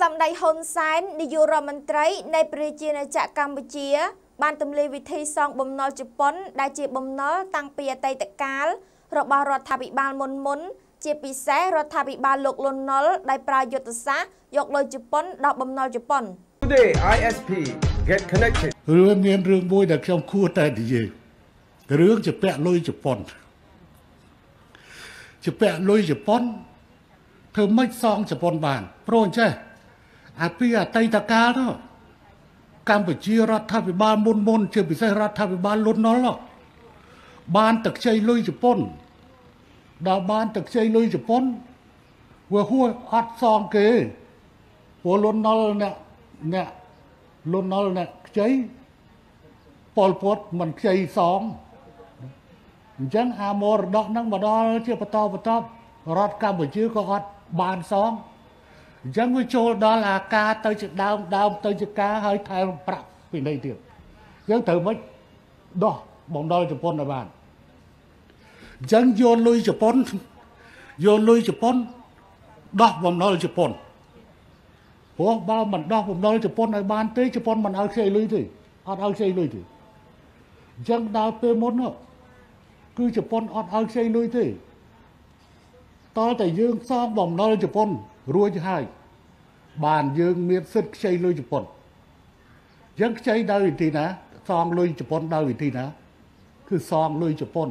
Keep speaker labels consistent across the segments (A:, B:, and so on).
A: សម្ដេចហ៊ុនសែននាយករដ្ឋមន្ត្រីនៃប្រជាណាចក្រកម្ពុជា បានទម្លាយវិធីសងបំណុលជប៉ុន ដែលជាបំណុលតាំងពីអតីតកាល របស់រដ្ឋាភិបាលមុនមុនជាពិសេសរដ្ឋាភិបាលលោកលន់ណុលដែលប្រើយុទ្ធសាស្ត្រយកលុយជប៉ុនដល់បំណុលជប៉ុន
B: Today ISP get connected
C: រឿងមានរឿងមួយដែលខ្ញុំគួរតែនិយាយរឿងជាពាក់លុយជប៉ុនជាពាក់លុយជប៉ុនធ្វើម៉េចសងជប៉ុនបានព្រោះអញ្ចេះ អាពីអតីតកាលនោះកម្ពុជារដ្ឋាភិបាលមុនមុន ជាពិសេសរដ្ឋាភិបាលលន់ណុលនោះបានទឹកខ្ចីលុយជប៉ុនដល់បានទឹកខ្ចីលុយជប៉ុនវាហួសអត់សងគេព្រោះលន់ណុលអ្នកអ្នកលន់ណុលអ្នកខ្ចីប៉ុលពតមិនខ្ចីសងអញ្ចឹងអាមរតកហ្នឹងមកដល់ជាបន្តបន្តរដ្ឋកម្ពុជាក៏អត់បានសង អញ្ចឹងវាចូលដល់អាការទៅជាដើមដើមទៅជាការហើយថែមប្រាក់ពីនេះទៀតយើងត្រូវមិនដោះបំដល់ជប៉ុនឲ្យបានអញ្ចឹងយកលុយជប៉ុនយកលុយជប៉ុនដោះបំណុលជប៉ុនព្រោះបើមិនដោះបំណុលជប៉ុនឲ្យបានទេជប៉ុនមិនឲ្យខ្ចីលុយទេអត់ឲ្យខ្ចីលុយទេអញ្ចឹងដល់ពេលមុននោះគឺជប៉ុនអត់ឲ្យខ្ចីលុយទេតើតែយើងសងបំណុលជប៉ុន រួចហើយបានយើងមានសិទ្ធិខ្ចីលុយជប៉ុនយើងខ្ចីដោយវិធីណាសងលុយជប៉ុនដោយវិធីណា គឺសងលុយជប៉ុន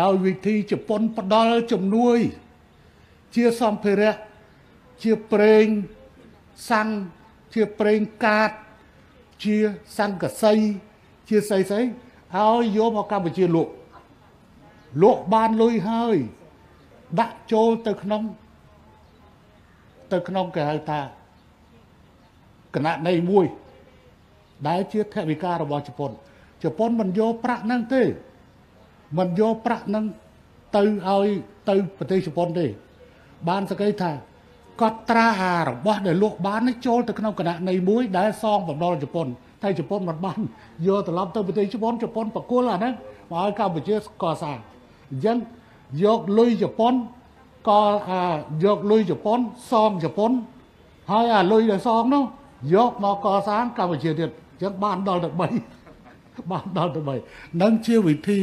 C: ដោយវិធីជប៉ុនផ្ដល់ជំនួយ ជាសម្ភារៈជាប្រេងសាំងជាប្រេងកាត ជាសង្កសី ជាស្អីស្អីឲ្យយកមកកម្ពុជាលក់លក់បានលុយហើយដាក់ចូលទៅក្នុង ទៅក្នុងគេហៅថាគណៈនៃមួយ ដែលជាថវិការបស់ជប៉ុនជប៉ុនមិនយកប្រាក់ហ្នឹងទេមិនយកប្រាក់ហ្នឹងទៅឲ្យទៅប្រទេសជប៉ុនទេ បានសក្តិថាគាត់ត្រាអារបស់ដែលលក់បាននេះចូលទៅក្នុងគណៈនៃមួយដែលសងបំណុលជប៉ុនតែជប៉ុនមិនបានយកត្រឡប់ទៅប្រទេសជប៉ុនជប៉ុនបកគលអាហ្នឹងមកឲ្យកម្ពុជាកសាងអញ្ចឹងយកលុយជប៉ុន ក៏អាយកលុយជប៉ុនសងជប៉ុនហើយអាលុយដែលសងនោះយកមកកសាងកម្ពុជាទៀតអញ្ចឹងបានដល់ទៅ3បានដល់ទៅ3នឹងជាវិធី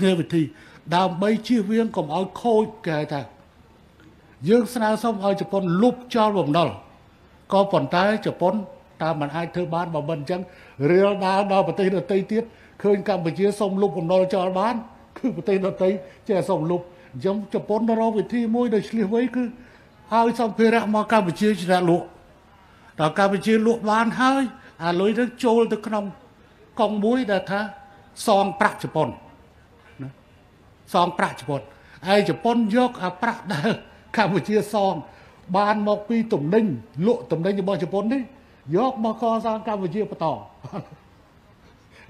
C: ជាវិធីដើម្បីជៀសវាងកុំឲ្យខូចគេថាយើងស្នើសុំឲ្យជប៉ុនលុបចោលបំណុលក៏ប៉ុន្តែជប៉ុនតាមមិនអាចធ្វើបានបើមិនអញ្ចឹងរៀលដាលដល់ប្រទេសដទៃទៀតឃើញកម្ពុជាសុំលុបបំណុលចោលបាន គឺប្រទេសដទៃចេះសុំលុប អញ្ចឹងជប៉ុនរកវិធីមួយដោយឆ្លៀសវៃគឺឲ្យសម្ភារៈមកកម្ពុជាជ្រះលក់ដល់កម្ពុជាលក់បានហើយអាលុយនឹងចូលទៅក្នុងកងមួយដែលថាសងប្រាក់ជប៉ុនណាសងប្រាក់ជប៉ុនហើយជប៉ុនយកអាប្រាក់ដែលកម្ពុជាសង បានមកពីតំណែងលក់តំណែងរបស់ជប៉ុននេះយកមកកសាងកម្ពុជាបន្ត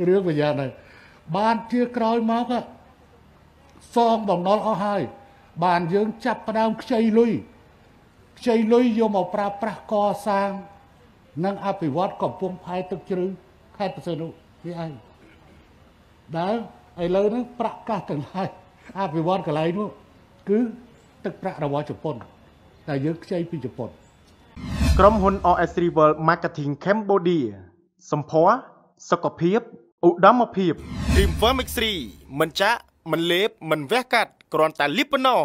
C: រឿងវិញ្ញាណហ្នឹងបានជាក្រោយមក សងបំណុលអស់ហើយ បានយើងចាប់ផ្ដើមខ្ចីលុយខ្ចីលុយយកមកប្រើប្រាស់កសាង និងអភិវឌ្ឍកំពង់ផែទឹកជ្រៅខេត្តបរសេនុនេះឯងដែលឥឡូវហ្នឹងប្រាក់កាសទាំងឡាយអភិវឌ្ឍកន្លែងនោះគឺទឹកប្រាក់របស់ជប៉ុនតែយើងខ្ចីពីជប៉ុន
D: ក្រុមហ៊ុន RS Rival Marketing Cambodia សម្ភារសុខភាពឧត្តមភាព
E: Dream Firm X3 មិនចាក់ មិនលេបមិនវះកាត់គ្រាន់តែលាបប៉ុណ្ណោះ